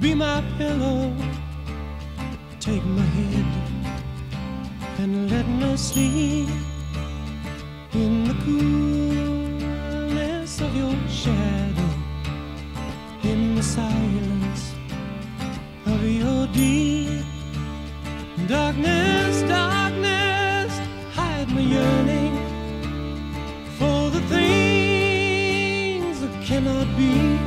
Be my pillow, take my head, and let me sleep in the coolness of your shadow, in the silence of your deep darkness, darkness, hide my yearning for the things that cannot be.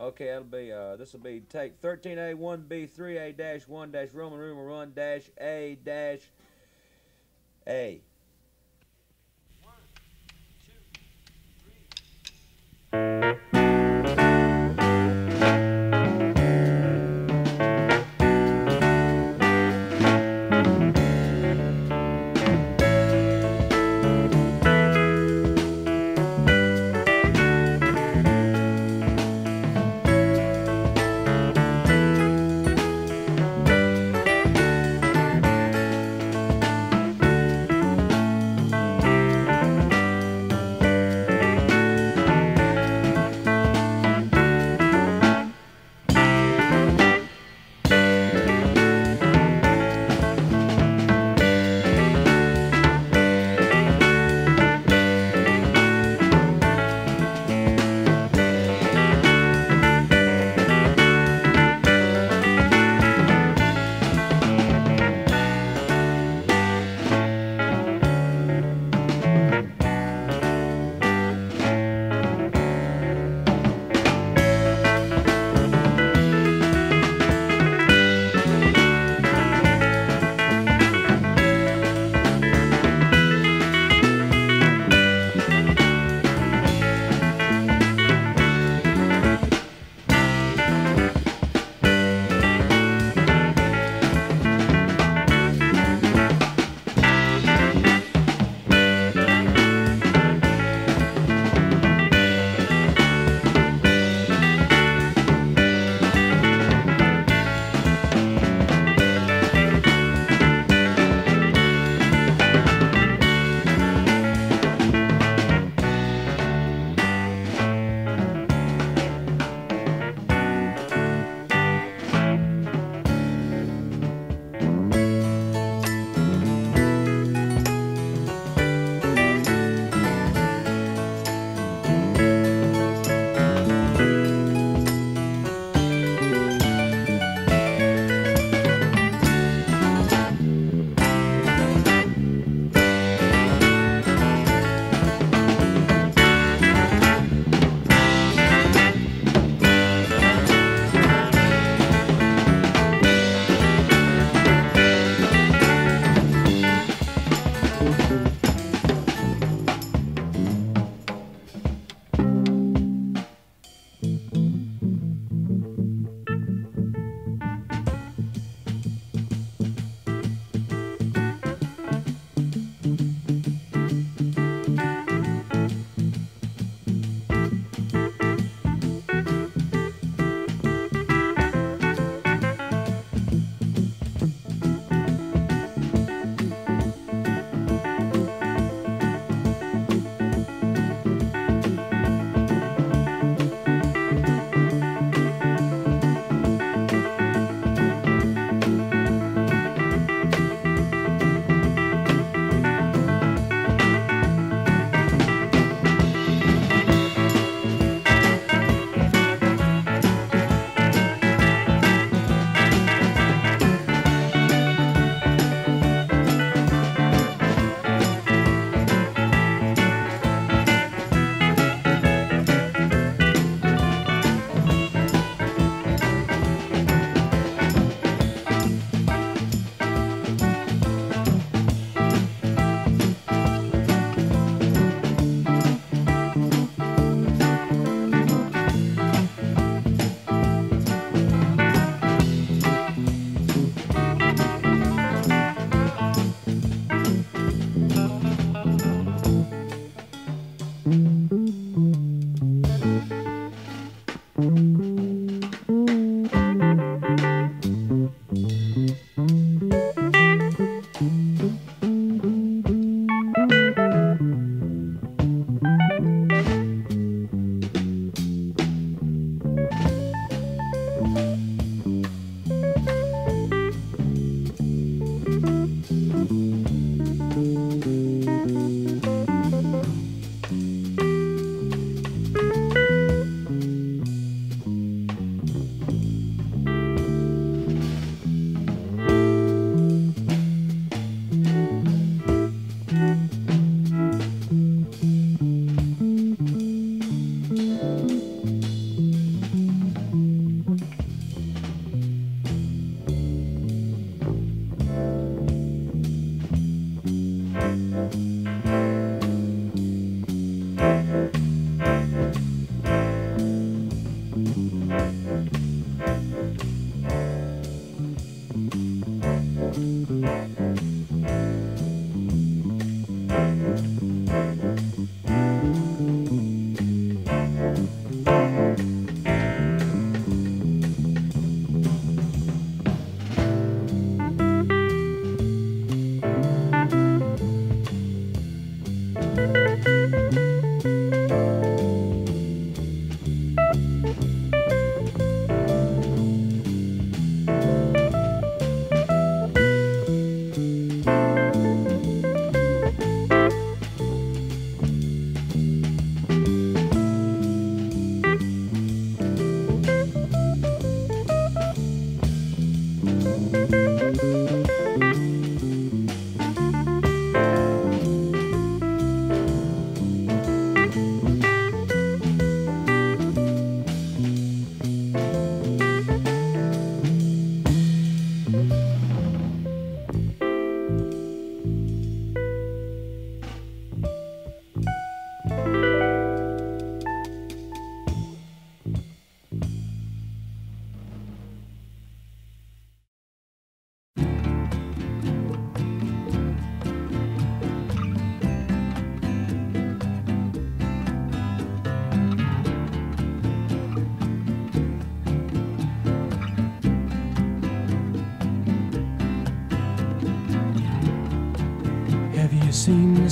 Okay, that'll be uh, this will be take 13A1B3A-1-Roman Roman Run-A-A.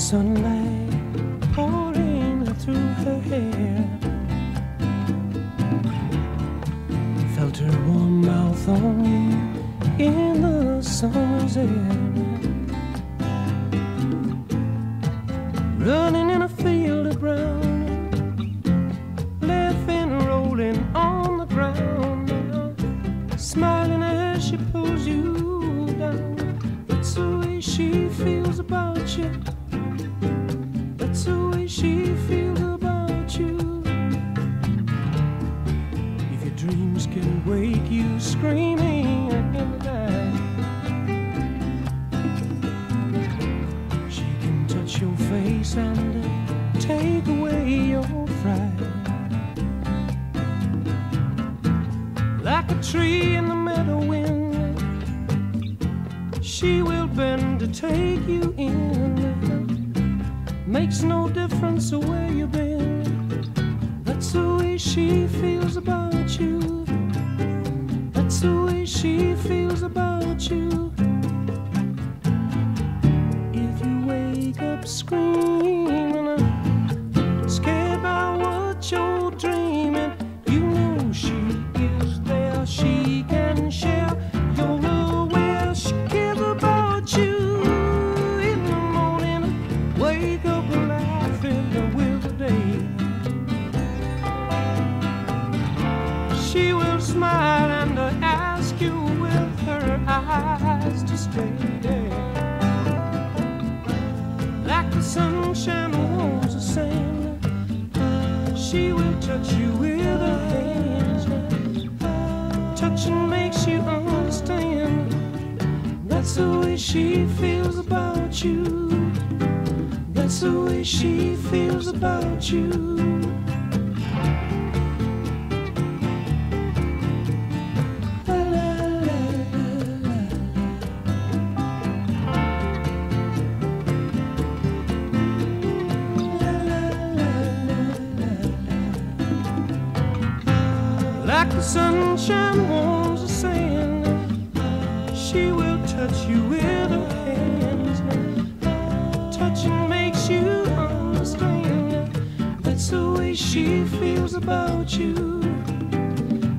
sunlight. the sunshine holds the same. She will touch you with her hands. Touching makes you understand. That's the way she feels about you. That's the way she feels about you. sunshine warms the sand. She will touch you with her hands. Touching makes you understand. That's the way she feels about you.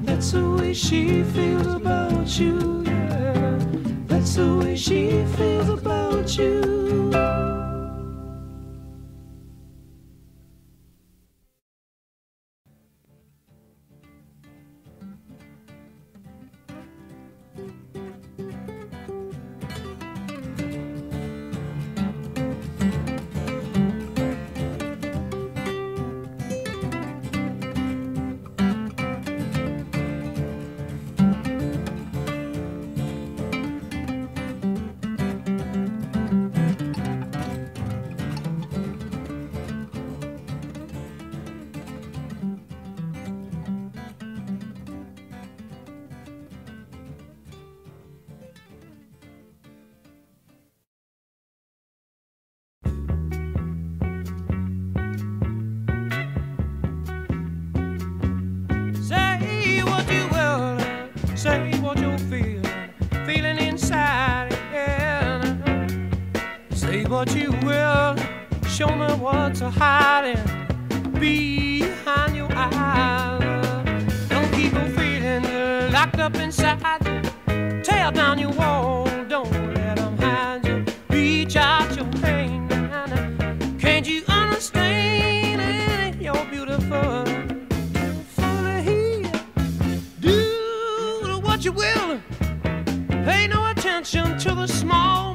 That's the way she feels about you. Yeah. That's the way she feels what's hiding behind your eyes. Don't keep on feeling locked up inside you. Tear down your wall, don't let them hide you. Reach out your pain. Can't you understand it? You're beautiful. Fully here. Do what you will. Pay no attention to the small.